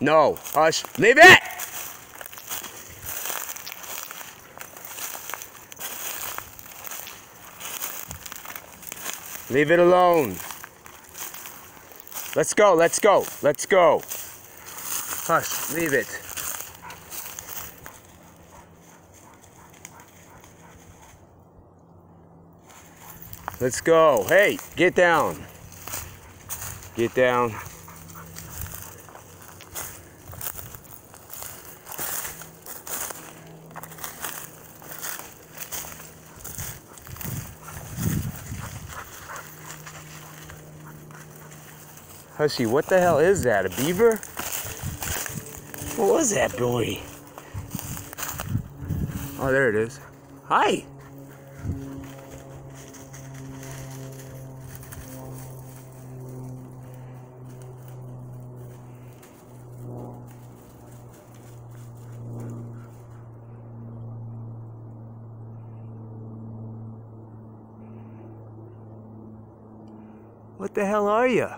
No. Hush. Leave it! Leave it alone. Let's go, let's go, let's go. Hush, leave it. Let's go. Hey, get down. Get down. Hushy, what the hell is that? A beaver? What was that, boy? Oh, there it is. Hi. What the hell are you?